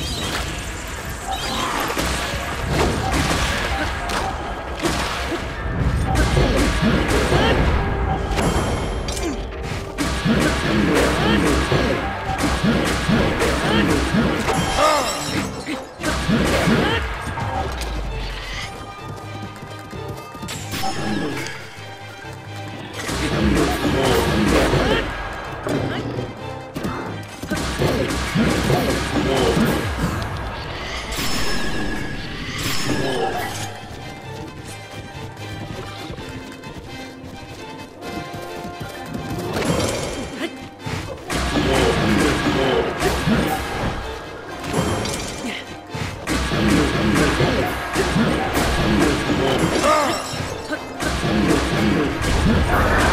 Oh. Ah!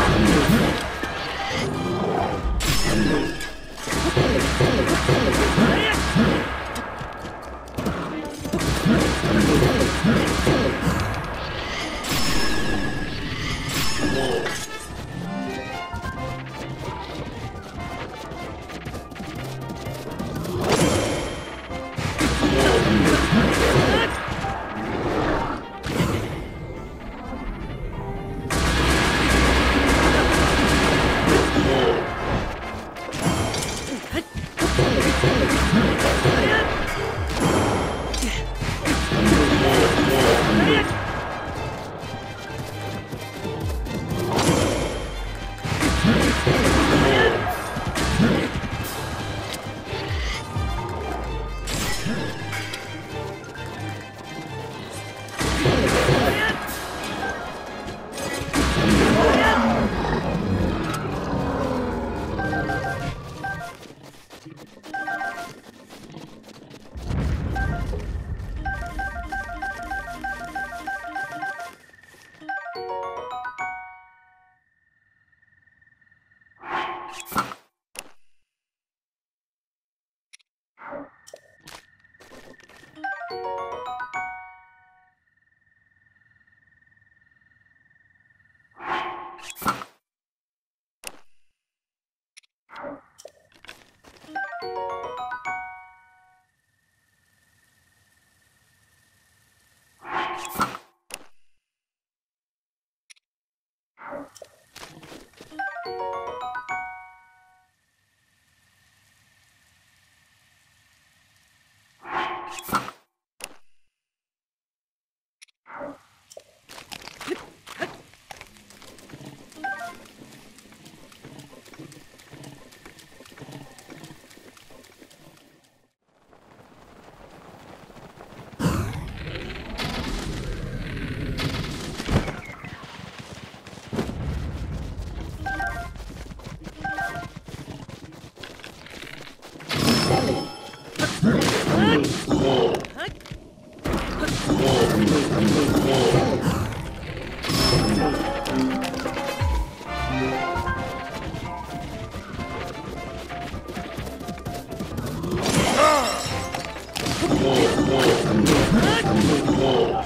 you Oh.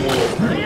more.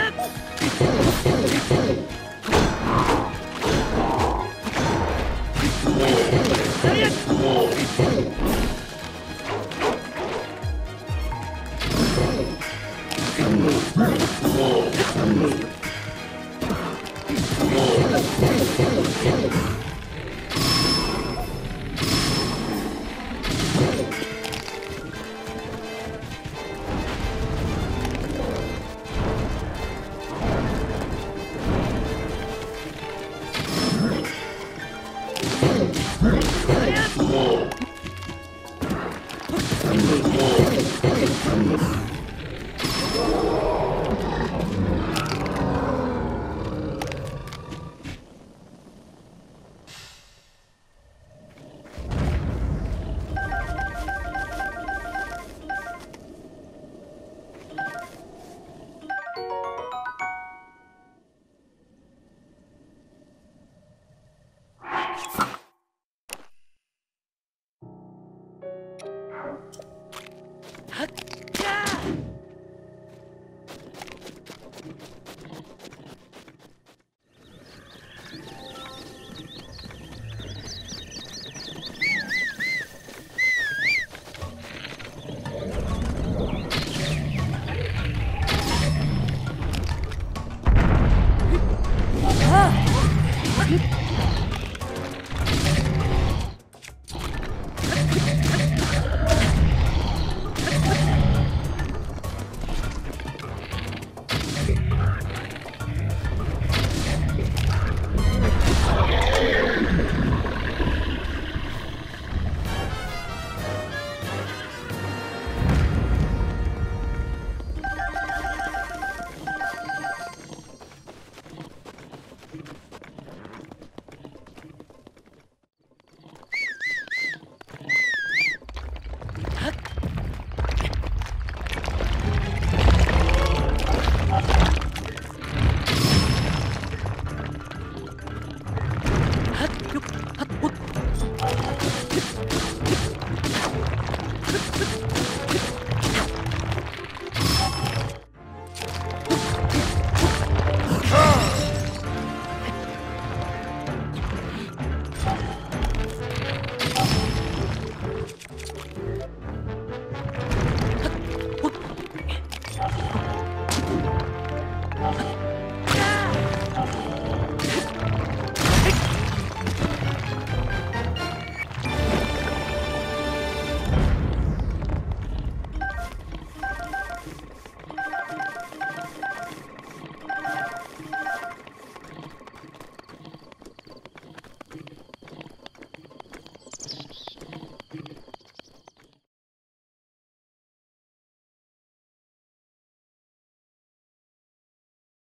you